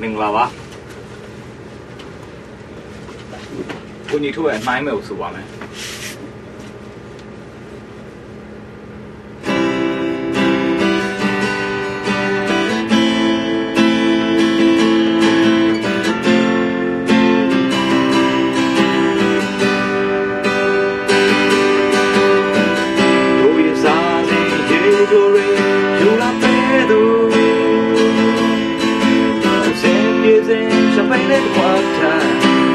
မင်္ဂလာပါကိုညီထိုးရဲ့အနှိုင်းမယ်ကိုဆိုပါမယ် င်ရှပိုင်လေးခွာချာ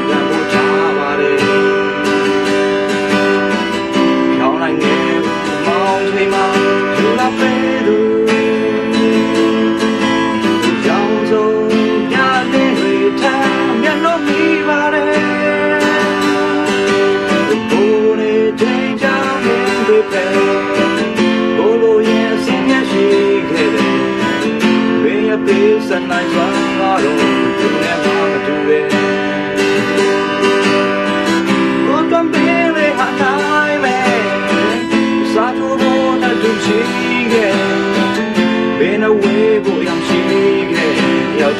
ရဖို့ချပါတယ်ရောင်းလိုက်နေမောင်ချိန်မှာယူလာပဲသူရောင်းစုံညလေးတွေထားမျက်လုံးမိပါတယ်ကိုယ်နဲ့ချိန်ချနေပြီပဲကိုလိုရဲ့စင်မျက်ရှိခဲ့တယ်ဘယ်ရပေးစနိုင်စွာတော့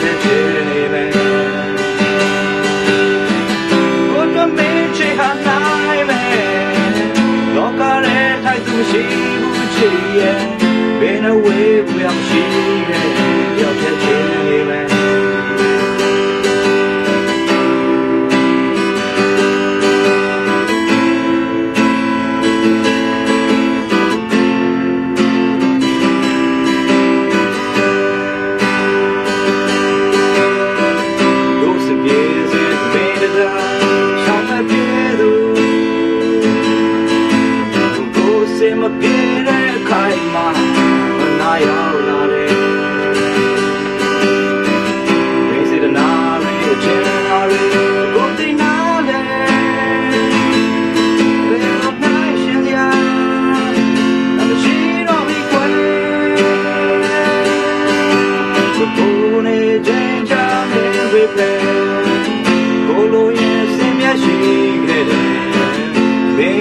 ရောက်တဲ့ချင်နေမယ်ကိုယ်တမင်းချေဟာနိုင်မယ်လောကရဲထိုက်သူရှိဘူးချေရဲ့ ကိုယ်စမ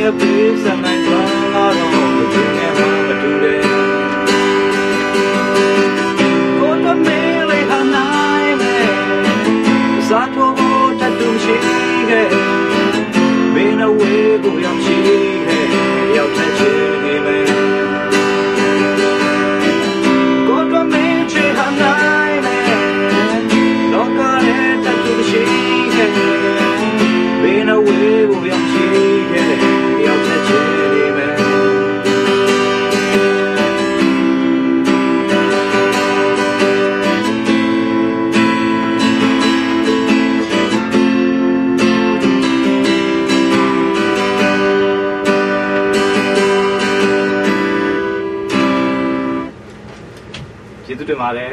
ဘယ်အပေးစနိုင်ပါတော့ဘယ်သူနဲ့မှမတူတယ်ကိုယ်တမဲလေးဟာနိုင်မယ်စားထိုးဖို့တတူရှိခဲ့ဘယ်နှဝေးကိုရောက်ရှိခဲ့ရောက်တဲ့ချ ကျေးဇူးတင်ပါတယ်